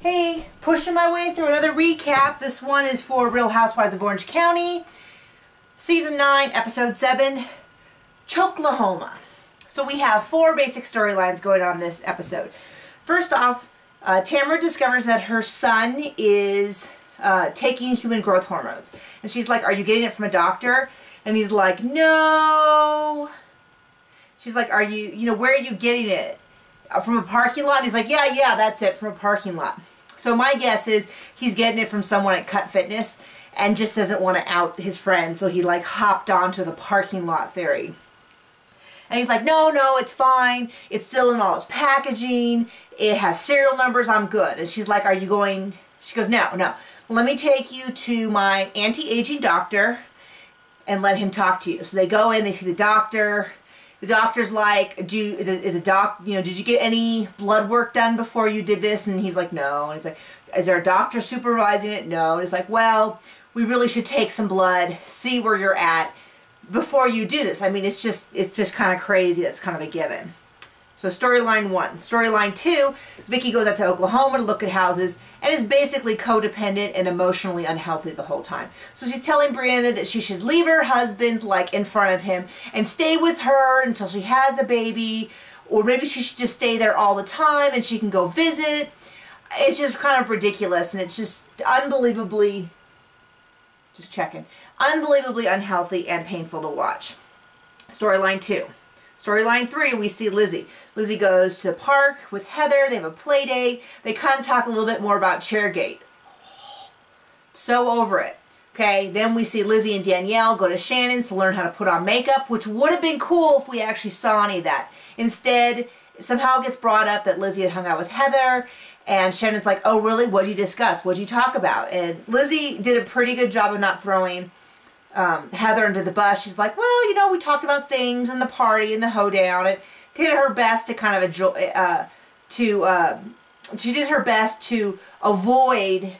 Hey, pushing my way through another recap. This one is for Real Housewives of Orange County, Season 9, Episode 7, Choke-Lahoma. So we have four basic storylines going on this episode. First off, uh, Tamra discovers that her son is uh, taking human growth hormones. And she's like, are you getting it from a doctor? And he's like, no. She's like, are you, you know, where are you getting it? Uh, from a parking lot? And he's like, yeah, yeah, that's it, from a parking lot. So my guess is he's getting it from someone at Cut Fitness and just doesn't want to out his friend. So he like hopped onto the parking lot theory. And he's like, no, no, it's fine. It's still in all its packaging. It has serial numbers. I'm good. And she's like, are you going? She goes, no, no. Let me take you to my anti-aging doctor and let him talk to you. So they go in, they see the doctor. The doctor's like, do you, is it, is a doc, you know, did you get any blood work done before you did this? And he's like, no. And he's like, is there a doctor supervising it? No. And it's like, well, we really should take some blood, see where you're at before you do this. I mean, it's just, it's just kind of crazy. That's kind of a given. So storyline one. Storyline two, Vicki goes out to Oklahoma to look at houses and is basically codependent and emotionally unhealthy the whole time. So she's telling Briana that she should leave her husband like in front of him and stay with her until she has a baby or maybe she should just stay there all the time and she can go visit. It's just kind of ridiculous and it's just unbelievably, just checking, unbelievably unhealthy and painful to watch. Storyline two. Storyline three, we see Lizzie. Lizzie goes to the park with Heather. They have a play date. They kind of talk a little bit more about Chairgate. So over it. Okay, then we see Lizzie and Danielle go to Shannon's to learn how to put on makeup, which would have been cool if we actually saw any of that. Instead, somehow it gets brought up that Lizzie had hung out with Heather, and Shannon's like, oh really, what'd you discuss? What'd you talk about? And Lizzie did a pretty good job of not throwing um, Heather under the bus. She's like, well, you know, we talked about things and the party and the hoedown, and did her best to kind of enjoy, uh, to, uh, she did her best to avoid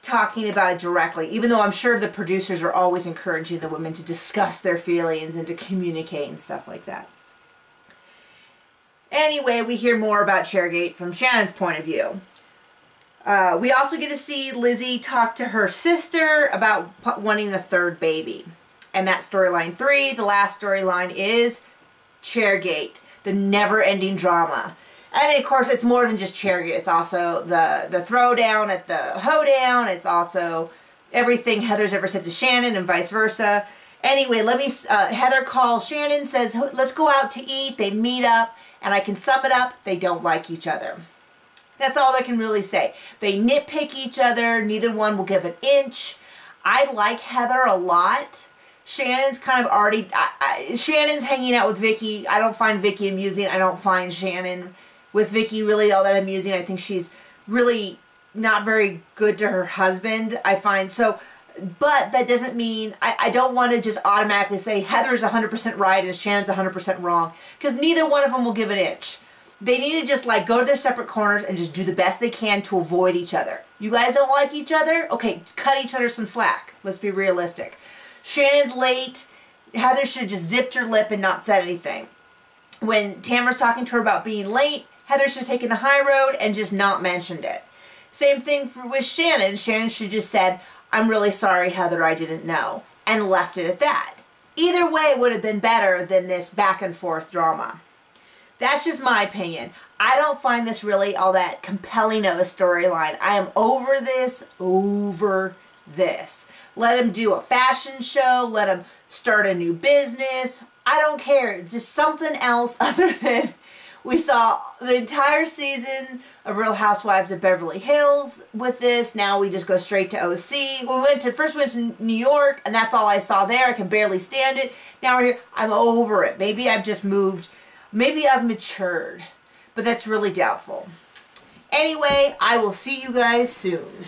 talking about it directly, even though I'm sure the producers are always encouraging the women to discuss their feelings and to communicate and stuff like that. Anyway, we hear more about Chairgate from Shannon's point of view. Uh, we also get to see Lizzie talk to her sister about wanting a third baby. And that storyline three, the last storyline is Chairgate, the never-ending drama. And of course, it's more than just Chairgate. It's also the, the throwdown at the hoedown. It's also everything Heather's ever said to Shannon and vice versa. Anyway, let me, uh, Heather calls Shannon, says, let's go out to eat. They meet up, and I can sum it up, they don't like each other. That's all I can really say. They nitpick each other. Neither one will give an inch. I like Heather a lot. Shannon's kind of already... I, I, Shannon's hanging out with Vicki. I don't find Vicki amusing. I don't find Shannon with Vicki really all that amusing. I think she's really not very good to her husband. I find so... But that doesn't mean... I, I don't want to just automatically say Heather's 100% right and Shannon's 100% wrong. Because neither one of them will give an inch. They need to just like go to their separate corners and just do the best they can to avoid each other. You guys don't like each other? Okay, cut each other some slack. Let's be realistic. Shannon's late. Heather should have just zipped her lip and not said anything. When Tamra's talking to her about being late, Heather should have taken the high road and just not mentioned it. Same thing for with Shannon. Shannon should just said, I'm really sorry, Heather, I didn't know, and left it at that. Either way would have been better than this back and forth drama. That's just my opinion. I don't find this really all that compelling of a storyline. I am over this, over this. Let him do a fashion show. Let him start a new business. I don't care. Just something else other than we saw the entire season of Real Housewives of Beverly Hills with this. Now we just go straight to OC. We went to first went to New York and that's all I saw there. I can barely stand it. Now we're here. I'm over it. Maybe I've just moved Maybe I've matured, but that's really doubtful. Anyway, I will see you guys soon.